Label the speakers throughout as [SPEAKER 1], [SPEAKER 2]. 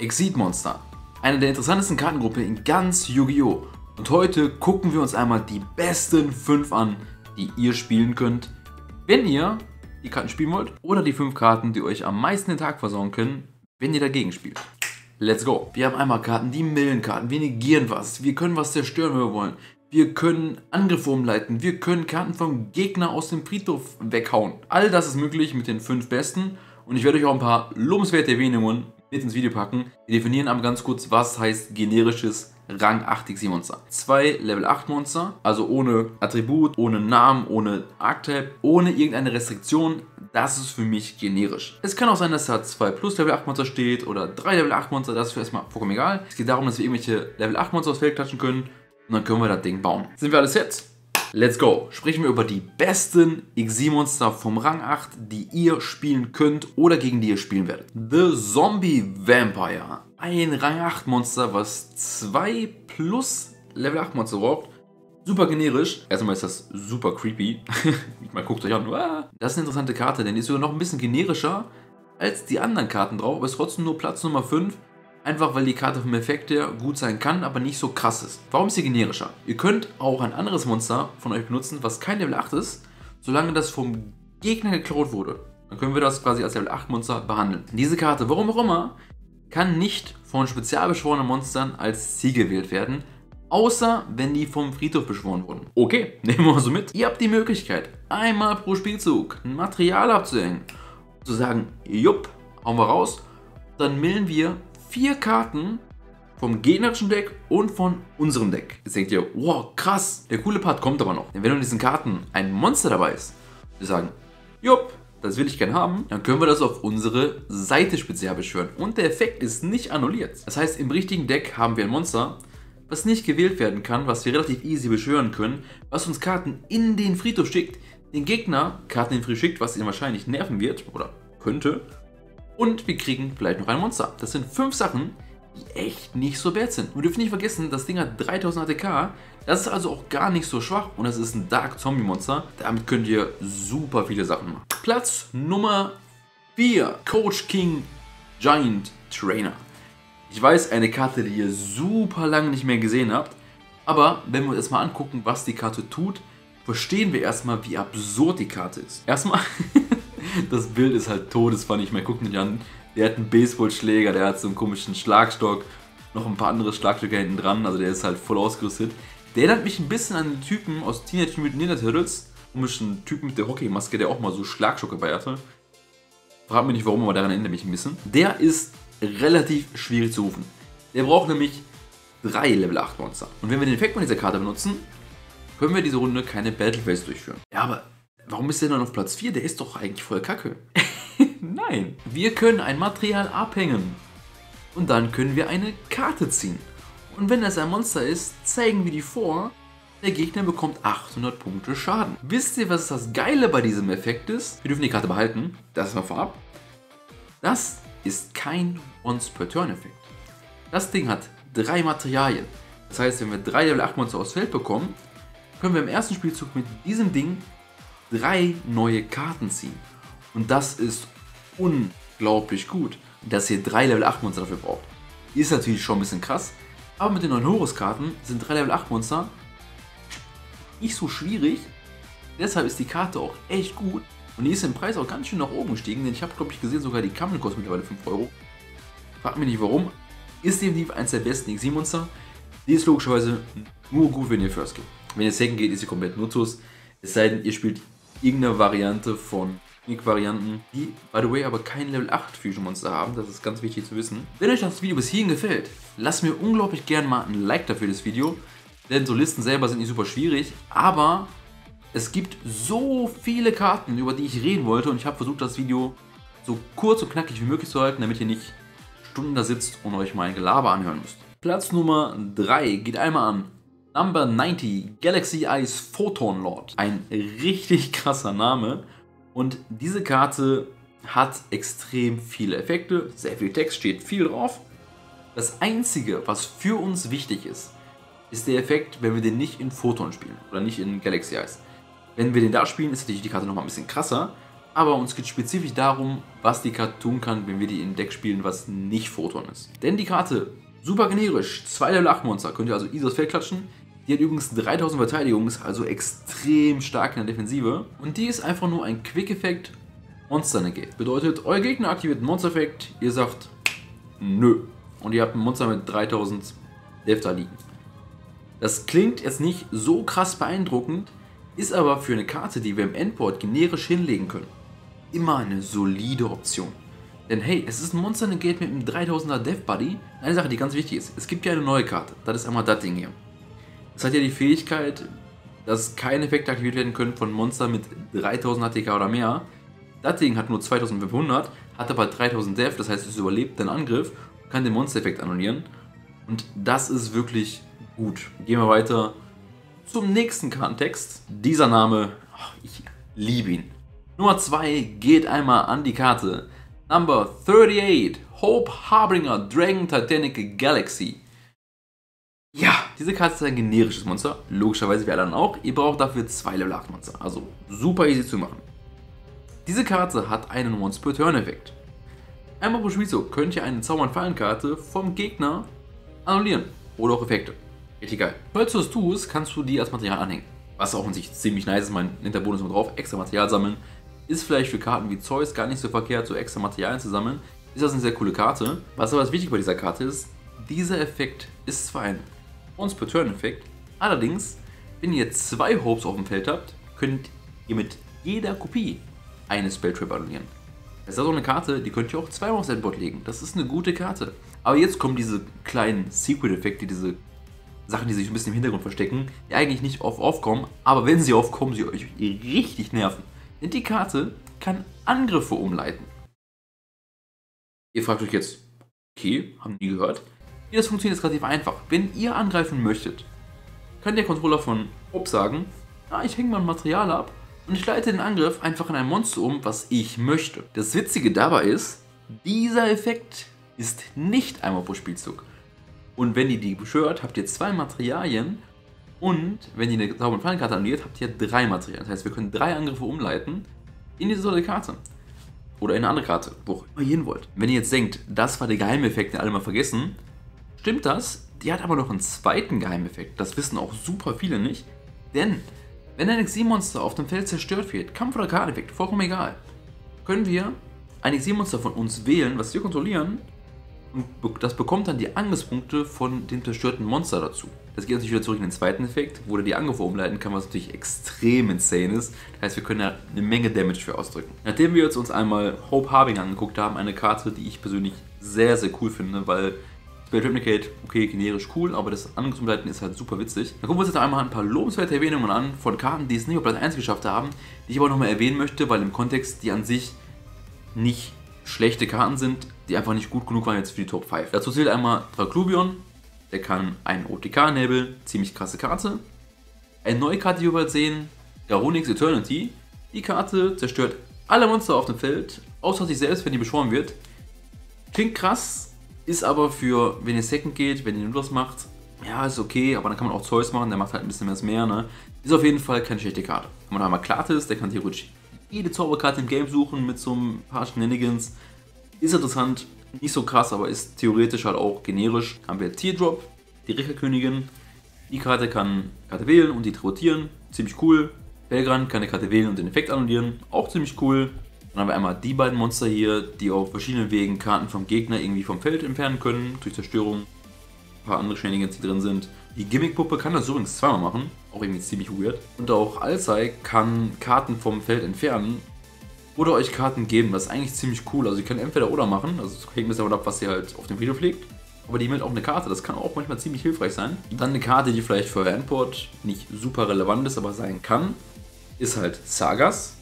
[SPEAKER 1] Exit Monster. Eine der interessantesten Kartengruppen in ganz Yu-Gi-Oh! Und heute gucken wir uns einmal die besten 5 an, die ihr spielen könnt, wenn ihr die Karten spielen wollt oder die 5 Karten, die euch am meisten den Tag versorgen können, wenn ihr dagegen spielt. Let's go. Wir haben einmal Karten, die millen Karten, wir negieren was, wir können was zerstören, wenn wir wollen. Wir können Angriffe umleiten, wir können Karten vom Gegner aus dem Friedhof weghauen. All das ist möglich mit den 5 besten und ich werde euch auch ein paar lobenswerte Erwähnungen mit ins Video packen. Wir definieren aber ganz kurz, was heißt generisches Rang 8 XC Monster. Zwei Level 8 Monster, also ohne Attribut, ohne Namen, ohne Archetype, ohne irgendeine Restriktion. Das ist für mich generisch. Es kann auch sein, dass da 2 plus Level 8 Monster steht oder 3 Level 8 Monster, das ist für erstmal vollkommen egal. Es geht darum, dass wir irgendwelche Level 8 Monster aufs Feld klatschen können und dann können wir das Ding bauen. Sind wir alles jetzt? Let's go! Sprechen wir über die besten XY-Monster vom Rang 8, die ihr spielen könnt oder gegen die ihr spielen werdet. The Zombie Vampire. Ein Rang 8 Monster, was 2 plus Level 8 Monster braucht. Super generisch. Erstmal ist das super creepy. Mal guckt euch an. Das ist eine interessante Karte, denn die ist sogar noch ein bisschen generischer als die anderen Karten drauf, aber ist trotzdem nur Platz Nummer 5 Einfach weil die Karte vom Effekt her gut sein kann, aber nicht so krass ist. Warum ist sie generischer? Ihr könnt auch ein anderes Monster von euch benutzen, was kein Level 8 ist, solange das vom Gegner geklaut wurde. Dann können wir das quasi als Level 8 Monster behandeln. Diese Karte, warum auch immer, kann nicht von spezial beschworenen Monstern als Ziel gewählt werden, außer wenn die vom Friedhof beschworen wurden. Okay, nehmen wir mal so mit. Ihr habt die Möglichkeit, einmal pro Spielzug ein Material abzuhängen, zu sagen, jupp, hauen wir raus, dann millen wir vier Karten vom gegnerischen Deck und von unserem Deck. Jetzt denkt ihr, wow, krass, der coole Part kommt aber noch. Denn wenn in diesen Karten ein Monster dabei ist, wir sagen, jupp, das will ich gerne haben, dann können wir das auf unsere Seite speziell beschwören. Und der Effekt ist nicht annulliert. Das heißt, im richtigen Deck haben wir ein Monster, was nicht gewählt werden kann, was wir relativ easy beschwören können, was uns Karten in den Friedhof schickt, den Gegner Karten in den Friedhof schickt, was ihn wahrscheinlich nerven wird oder könnte und wir kriegen vielleicht noch ein Monster. Das sind fünf Sachen, die echt nicht so wert sind. Wir dürfen nicht vergessen, das Ding hat 3000 ATK. Das ist also auch gar nicht so schwach und das ist ein Dark Zombie Monster. Damit könnt ihr super viele Sachen machen. Platz Nummer 4. Coach King Giant Trainer. Ich weiß, eine Karte, die ihr super lange nicht mehr gesehen habt. Aber wenn wir uns erstmal angucken, was die Karte tut, verstehen wir erstmal, wie absurd die Karte ist. Erstmal das Bild ist halt todesfunny. Ich meine, guck mich an. Der hat einen Baseballschläger, der hat so einen komischen Schlagstock, noch ein paar andere Schlagstöcke hinten dran. Also der ist halt voll ausgerüstet. Der erinnert mich ein bisschen an den Typen aus Teenage Mutant Ninja Turtles. Komischen Typen mit der Hockeymaske, der auch mal so Schlagstock dabei hatte. Fragt mich nicht warum, aber daran erinnert mich ein bisschen. Der ist relativ schwierig zu rufen. Der braucht nämlich drei Level 8 Monster. Und wenn wir den Effekt von dieser Karte benutzen, können wir diese Runde keine Battle Phase durchführen. Ja, aber Warum ist der dann auf Platz 4? Der ist doch eigentlich voll kacke. Nein. Wir können ein Material abhängen. Und dann können wir eine Karte ziehen. Und wenn das ein Monster ist, zeigen wir die vor. Der Gegner bekommt 800 Punkte Schaden. Wisst ihr, was das Geile bei diesem Effekt ist? Wir dürfen die Karte behalten. Das mal vorab. Das ist kein Once-per-Turn-Effekt. Das Ding hat drei Materialien. Das heißt, wenn wir drei Level 8 Monster aufs Feld bekommen, können wir im ersten Spielzug mit diesem Ding drei neue Karten ziehen. Und das ist unglaublich gut, dass ihr drei Level 8 Monster dafür braucht. Ist natürlich schon ein bisschen krass, aber mit den neuen Horus-Karten sind drei Level 8 Monster nicht so schwierig. Deshalb ist die Karte auch echt gut. Und die ist im Preis auch ganz schön nach oben gestiegen, denn ich habe, glaube ich, gesehen, sogar die Kammel kostet mittlerweile 5 Euro. Fragt mich nicht warum. Ist definitiv eines der besten XY-Monster. Die ist logischerweise nur gut, wenn ihr First geht. Wenn ihr Second geht, ist sie komplett nutzlos. Es sei denn, ihr spielt irgendeine Variante von Varianten, die, by the way, aber kein Level 8 Fusion Monster haben. Das ist ganz wichtig zu wissen. Wenn euch das Video bis hierhin gefällt, lasst mir unglaublich gerne mal ein Like dafür das Video. Denn so Listen selber sind nicht super schwierig, aber es gibt so viele Karten, über die ich reden wollte und ich habe versucht, das Video so kurz und knackig wie möglich zu halten, damit ihr nicht Stunden da sitzt und euch mein Gelaber anhören müsst. Platz Nummer 3 geht einmal an Number 90, Galaxy Eyes Photon Lord. Ein richtig krasser Name. Und diese Karte hat extrem viele Effekte, sehr viel Text, steht viel drauf. Das einzige, was für uns wichtig ist, ist der Effekt, wenn wir den nicht in Photon spielen oder nicht in Galaxy Eyes. Wenn wir den da spielen, ist natürlich die Karte nochmal ein bisschen krasser, aber uns geht spezifisch darum, was die Karte tun kann, wenn wir die in Deck spielen, was nicht Photon ist. Denn die Karte, super generisch, 2 Level 8 Monster, könnt ihr also aufs Feld klatschen. Die hat übrigens 3000 Verteidigung, ist also extrem stark in der Defensive. Und die ist einfach nur ein Quick-Effekt Monster Negate. Bedeutet, euer Gegner aktiviert einen Monster-Effekt, ihr sagt nö. Und ihr habt ein Monster mit 3000 Death da liegen. Das klingt jetzt nicht so krass beeindruckend, ist aber für eine Karte, die wir im Endport generisch hinlegen können, immer eine solide Option. Denn hey, es ist ein Monster Negate mit einem 3000er Death Buddy. Eine Sache, die ganz wichtig ist, es gibt ja eine neue Karte. Das ist einmal das Ding hier. Es hat ja die Fähigkeit, dass keine Effekte aktiviert werden können von Monstern mit 3000 ATK oder mehr. Das Ding hat nur 2500, hat aber 3000 Death, das heißt es überlebt den Angriff und kann den Monster-Effekt annullieren. Und das ist wirklich gut. Gehen wir weiter zum nächsten Kartentext. Dieser Name, oh, ich liebe ihn. Nummer 2 geht einmal an die Karte. Number 38, Hope Harbinger Dragon Titanic Galaxy. Diese Karte ist ein generisches Monster, logischerweise wie alle anderen auch. Ihr braucht dafür zwei Level 8 Monster, also super easy zu machen. Diese Karte hat einen Once per Turn Effekt. Einmal pro Spielzug könnt ihr eine Zaubern-Fallen-Karte vom Gegner annullieren oder auch Effekte. Richtig geil. Falls du es tust, kannst du die als Material anhängen. Was auch in sich ziemlich nice ist, mein Hinterbonus mit drauf, extra Material sammeln. Ist vielleicht für Karten wie Zeus gar nicht so verkehrt, so extra Materialien zu sammeln. Ist das eine sehr coole Karte. Was aber wichtig bei dieser Karte ist, dieser Effekt ist zwar ein Per Turn Effekt, allerdings, wenn ihr zwei Hopes auf dem Feld habt, könnt ihr mit jeder Kopie eine Spelltrap annullieren. Das ist also eine Karte, die könnt ihr auch zweimal aufs Endboard legen. Das ist eine gute Karte. Aber jetzt kommen diese kleinen Secret-Effekte, diese Sachen, die sich ein bisschen im Hintergrund verstecken, die eigentlich nicht oft aufkommen, aber wenn sie aufkommen, sie euch richtig nerven. Denn die Karte kann Angriffe umleiten. Ihr fragt euch jetzt, okay, haben die gehört? Wie das funktioniert ist relativ einfach. Wenn ihr angreifen möchtet, kann der Controller von Ob sagen, ah, ich hänge mal ein Material ab und ich leite den Angriff einfach in ein Monster um, was ich möchte. Das Witzige dabei ist, dieser Effekt ist nicht einmal pro Spielzug. Und wenn ihr die beschwört, habt ihr zwei Materialien und wenn ihr eine Zauber- und Fallenkarte annulliert, habt ihr drei Materialien. Das heißt, wir können drei Angriffe umleiten in diese solche Karte. Oder in eine andere Karte, wo ihr hin wollt. Wenn ihr jetzt denkt, das war der Geheimeffekt, den alle mal vergessen, stimmt das. Die hat aber noch einen zweiten Geheimeffekt. Das wissen auch super viele nicht. Denn wenn ein Exilmonster auf dem Feld zerstört wird, Kampf- oder Karteffekt, vollkommen egal, können wir ein Exilmonster von uns wählen, was wir kontrollieren, und das bekommt dann die Angriffspunkte von dem zerstörten Monster dazu. Das geht natürlich wieder zurück in den zweiten Effekt, wo er die Angriffe umleiten kann, was natürlich extrem insane ist. Das heißt, wir können da eine Menge Damage für ausdrücken. Nachdem wir jetzt uns einmal Hope Harbing angeguckt haben, eine Karte, die ich persönlich sehr, sehr cool finde, weil Spell Replicate, okay, generisch cool, aber das Angriffsumleiten ist halt super witzig. Dann gucken wir uns jetzt einmal ein paar lobenswerte Erwähnungen an von Karten, die es nicht auf Platz 1 geschafft haben, die ich aber nochmal erwähnen möchte, weil im Kontext die an sich nicht schlechte Karten sind, die einfach nicht gut genug waren jetzt für die Top 5. Dazu zählt einmal Traclubion, der kann einen OTK-Nebel, ziemlich krasse Karte. Eine neue Karte, die wir bald sehen, Garonix Eternity. Die Karte zerstört alle Monster auf dem Feld, außer sich selbst, wenn die beschworen wird. Klingt krass, ist aber für, wenn ihr Second geht, wenn ihr nur das macht, ja, ist okay, aber dann kann man auch Zeus machen, der macht halt ein bisschen was mehr, ne? Ist auf jeden Fall keine schlechte Karte. Wenn man einmal klar ist, der kann theoretisch jede Zauberkarte im Game suchen mit so ein paar Shenanigans. Ist interessant, nicht so krass, aber ist theoretisch halt auch generisch. Haben wir Teardrop, die Rächerkönigin. Die Karte kann Karte wählen und die rotieren, ziemlich cool. Belgrand kann eine Karte wählen und den Effekt annullieren, auch ziemlich cool. Dann haben wir einmal die beiden Monster hier, die auf verschiedenen Wegen Karten vom Gegner irgendwie vom Feld entfernen können, durch Zerstörung. Ein paar andere Shenanigans, die drin sind. Die Gimmickpuppe kann das übrigens zweimal machen, auch irgendwie ziemlich weird. Und auch Alzei kann Karten vom Feld entfernen oder euch Karten geben. Das ist eigentlich ziemlich cool. Also ihr könnt entweder oder machen, also es hängt ein bisschen ab, was ihr halt auf dem Video legt. Aber die meldet auch eine Karte, das kann auch manchmal ziemlich hilfreich sein. Dann eine Karte, die vielleicht für Endport nicht super relevant ist, aber sein kann, ist halt Sagas.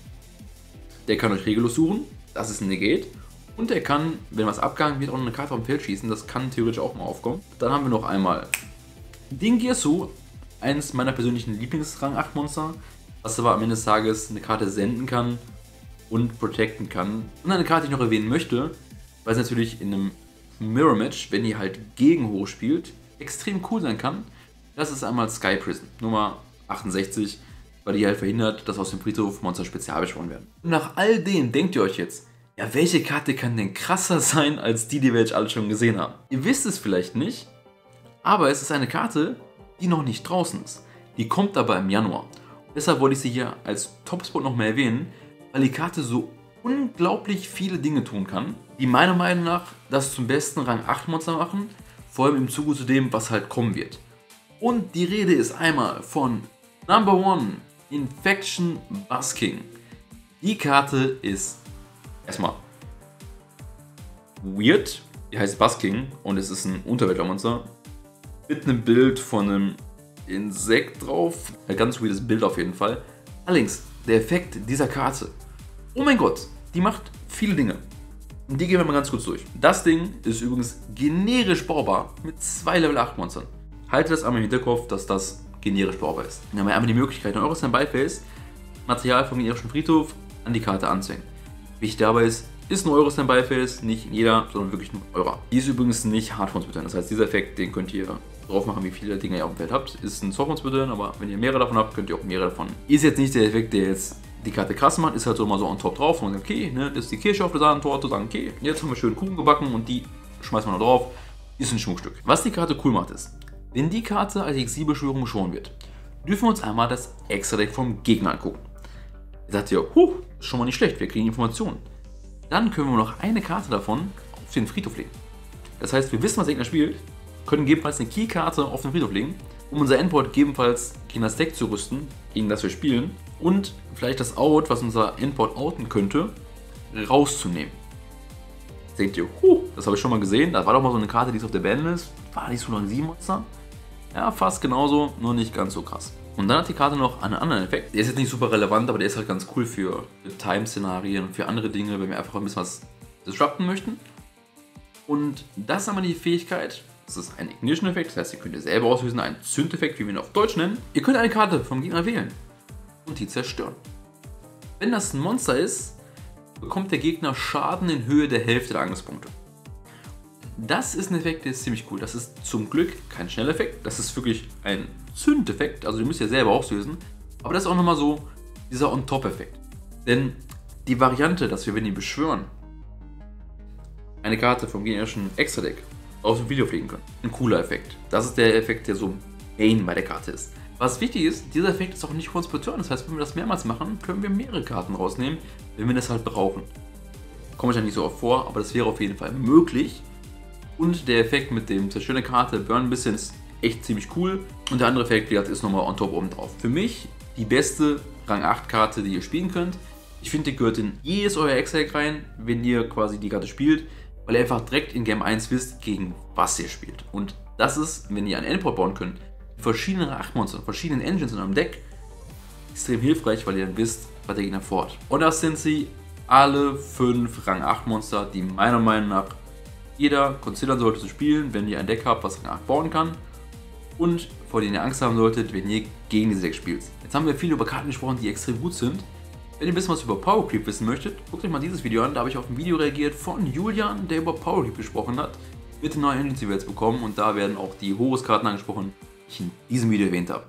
[SPEAKER 1] Der kann euch regellos suchen, das ist ein Negate. Und er kann, wenn was abgehangen wird, auch eine Karte dem Feld schießen. Das kann theoretisch auch mal aufkommen. Dann haben wir noch einmal den Girsu, eines meiner persönlichen Lieblingsrang 8 Monster, was aber am Ende des Tages eine Karte senden kann und protecten kann. Und eine Karte, die ich noch erwähnen möchte, weil es natürlich in einem Mirror Match, wenn ihr halt gegen hoch spielt, extrem cool sein kann. Das ist einmal Sky Prison, Nummer 68. weil die halt verhindert, dass aus dem Friedhof Monster spezial beschworen werden. Und nach all dem denkt ihr euch jetzt, ja, welche Karte kann denn krasser sein als die, die wir jetzt alle schon gesehen haben? Ihr wisst es vielleicht nicht, aber es ist eine Karte, die noch nicht draußen ist. Die kommt aber im Januar. Deshalb wollte ich sie hier als Topspot noch mal erwähnen, weil die Karte so unglaublich viele Dinge tun kann, die meiner Meinung nach das zum besten Rang 8 Monster machen, vor allem im Zuge zu dem, was halt kommen wird. Und die Rede ist einmal von Number 1 Infection Busking. Die Karte ist erstmal weird, die heißt Busking und es ist ein Unterweltlermonster mit einem Bild von einem Insekt drauf. Ein ganz weirdes Bild auf jeden Fall. Allerdings, der Effekt dieser Karte. Oh mein Gott, die macht viele Dinge. Und die gehen wir mal ganz kurz durch. Das Ding ist übrigens generisch baubar mit zwei Level 8 Monstern. Haltet das einmal im Hinterkopf, dass das generisch baubar ist. Dann haben wir einmal die Möglichkeit, in eures Standby-Phase Material vom generischen Friedhof an die Karte anzuhängen. Wichtig dabei ist, ist nur eure Standby-Phase, nicht jeder, sondern wirklich nur eurer. Die ist übrigens nicht Hardforms Das heißt, dieser Effekt, den könnt ihr drauf machen, wie viele Dinge ihr auf dem Feld habt. Ist ein Softforms aber wenn ihr mehrere davon habt, könnt ihr auch mehrere davon. Ist jetzt nicht der Effekt, der jetzt die Karte krass macht, ist halt so mal so on top drauf und okay, ne, das ist die Kirsche auf der Sahnetorte, sagen, okay, jetzt haben wir schön Kuchen gebacken und die schmeißen wir noch drauf. Ist ein Schmuckstück. Was die Karte cool macht ist, wenn die Karte als Exilbeschwörung beschworen wird, dürfen wir uns einmal das Extra-Deck vom Gegner angucken. Ihr sagt ihr, huh, ist schon mal nicht schlecht, wir kriegen Informationen. Dann können wir noch eine Karte davon auf den Friedhof legen. Das heißt, wir wissen, was der Gegner spielt, können gegebenenfalls eine Key-Karte auf den Friedhof legen, um unser Endboard gegebenenfalls gegen das Deck zu rüsten, gegen das wir spielen, und vielleicht das Out, was unser Endboard outen könnte, rauszunehmen. Denkt ihr, huh, das habe ich schon mal gesehen, da war doch mal so eine Karte, die ist auf der Bandlist, war die so lange 7 Monster? Ja, fast genauso, nur nicht ganz so krass. Und dann hat die Karte noch einen anderen Effekt. Der ist jetzt nicht super relevant, aber der ist halt ganz cool für, Time-Szenarien und für andere Dinge, wenn wir einfach ein bisschen was disrupten möchten. Und das ist einmal die Fähigkeit, das ist ein Ignition-Effekt, das heißt, ihr könnt ihr selber auslösen, einen Zündeffekt, wie wir ihn auf Deutsch nennen. Ihr könnt eine Karte vom Gegner wählen und die zerstören. Wenn das ein Monster ist, bekommt der Gegner Schaden in Höhe der Hälfte der Angriffspunkte. Das ist ein Effekt, der ist ziemlich cool. Das ist zum Glück kein Schnelleffekt, das ist wirklich ein Zündeffekt, also ihr müsst ja selber auslösen. Aber das ist auch nochmal so dieser On-Top-Effekt. Denn die Variante, dass wir, wenn die beschwören, eine Karte vom gegnerischen Extra-Deck aus dem Video fliegen können. Ein cooler Effekt. Das ist der Effekt, der so Main bei der Karte ist. Was wichtig ist, dieser Effekt ist auch nicht für uns Turn. Das heißt, wenn wir das mehrmals machen, können wir mehrere Karten rausnehmen, wenn wir das halt brauchen. Komme ich ja nicht so oft vor, aber das wäre auf jeden Fall möglich. Und der Effekt mit dem zerstörende Karte Burn ein bisschen ist echt ziemlich cool. Und der andere Effekt, wie gesagt, ist nochmal on top oben drauf. Für mich die beste Rang 8 Karte, die ihr spielen könnt. Ich finde, die gehört in jedes euer Extra rein, wenn ihr quasi die Karte spielt, weil ihr einfach direkt in Game 1 wisst, gegen was ihr spielt. Und das ist, wenn ihr einen Endport bauen könnt, verschiedene 8 Monster, verschiedenen Engines in eurem Deck, extrem hilfreich, weil ihr dann wisst, was der Gegner fordert. Und das sind sie alle 5 Rang 8 Monster, die meiner Meinung nach jeder considern sollte zu spielen, wenn ihr ein Deck habt, was 8 bauen kann und vor denen ihr Angst haben solltet, wenn ihr gegen diese Deck spielt. Jetzt haben wir viel über Karten gesprochen, die extrem gut sind. Wenn ihr ein bisschen was über Power Creep wissen möchtet, guckt euch mal dieses Video an. Da habe ich auf ein Video reagiert von Julian, der über Power Creep gesprochen hat. Mit den neuen wir jetzt bekommen. Und da werden auch die Horus-Karten angesprochen, die ich in diesem Video erwähnt habe.